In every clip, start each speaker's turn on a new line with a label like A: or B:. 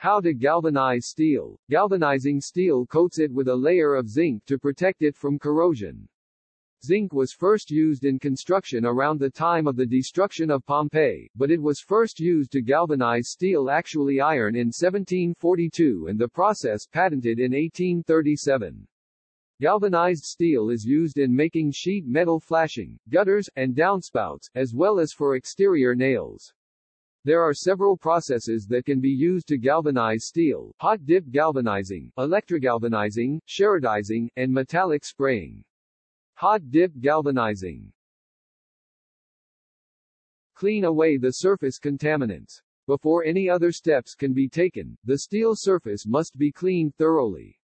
A: How to galvanize steel. Galvanizing steel coats it with a layer of zinc to protect it from corrosion. Zinc was first used in construction around the time of the destruction of Pompeii, but it was first used to galvanize steel actually iron in 1742 and the process patented in 1837. Galvanized steel is used in making sheet metal flashing, gutters, and downspouts, as well as for exterior nails. There are several processes that can be used to galvanize steel, hot dip galvanizing, electrogalvanizing, sherardizing, and metallic spraying. Hot dip galvanizing. Clean away the surface contaminants. Before any other steps can be taken, the steel surface must be cleaned thoroughly.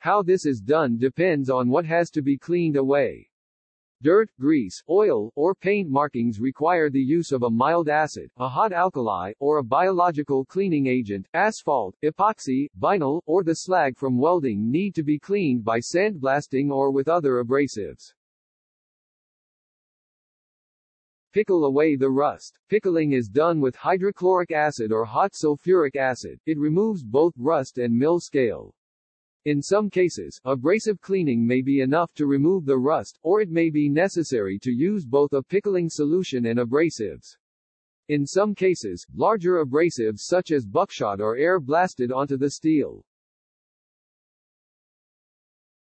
A: How this is done depends on what has to be cleaned away. Dirt, grease, oil, or paint markings require the use of a mild acid, a hot alkali, or a biological cleaning agent. Asphalt, epoxy, vinyl, or the slag from welding need to be cleaned by sandblasting or with other abrasives. Pickle away the rust. Pickling is done with hydrochloric acid or hot sulfuric acid. It removes both rust and mill scale. In some cases, abrasive cleaning may be enough to remove the rust, or it may be necessary to use both a pickling solution and abrasives. In some cases, larger abrasives such as buckshot are air blasted onto the steel.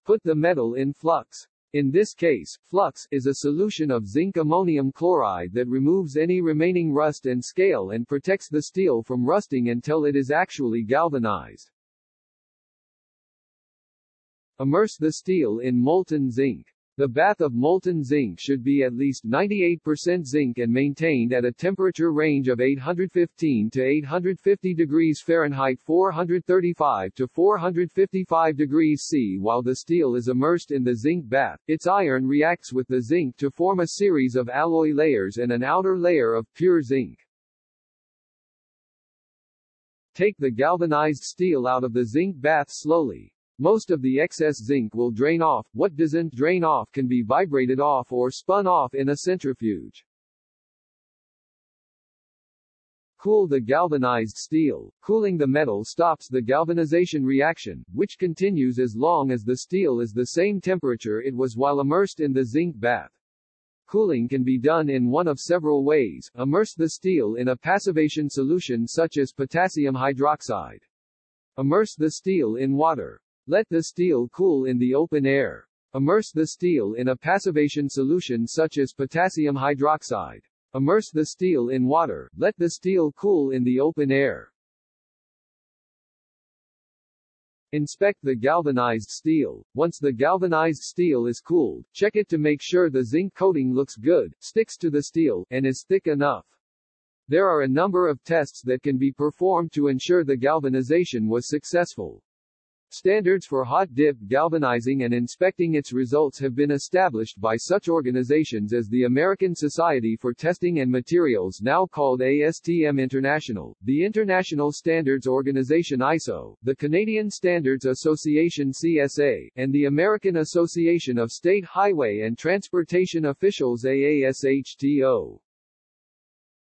A: Put the metal in flux. In this case, flux is a solution of zinc ammonium chloride that removes any remaining rust and scale and protects the steel from rusting until it is actually galvanized. Immerse the steel in molten zinc. The bath of molten zinc should be at least 98% zinc and maintained at a temperature range of 815 to 850 degrees Fahrenheit 435 to 455 degrees C. While the steel is immersed in the zinc bath, its iron reacts with the zinc to form a series of alloy layers and an outer layer of pure zinc. Take the galvanized steel out of the zinc bath slowly. Most of the excess zinc will drain off, what doesn't drain off can be vibrated off or spun off in a centrifuge. Cool the galvanized steel. Cooling the metal stops the galvanization reaction, which continues as long as the steel is the same temperature it was while immersed in the zinc bath. Cooling can be done in one of several ways. Immerse the steel in a passivation solution such as potassium hydroxide. Immerse the steel in water. Let the steel cool in the open air. Immerse the steel in a passivation solution such as potassium hydroxide. Immerse the steel in water, let the steel cool in the open air. Inspect the galvanized steel. Once the galvanized steel is cooled, check it to make sure the zinc coating looks good, sticks to the steel, and is thick enough. There are a number of tests that can be performed to ensure the galvanization was successful. Standards for hot dip galvanizing and inspecting its results have been established by such organizations as the American Society for Testing and Materials now called ASTM International, the International Standards Organization ISO, the Canadian Standards Association CSA, and the American Association of State Highway and Transportation Officials AASHTO.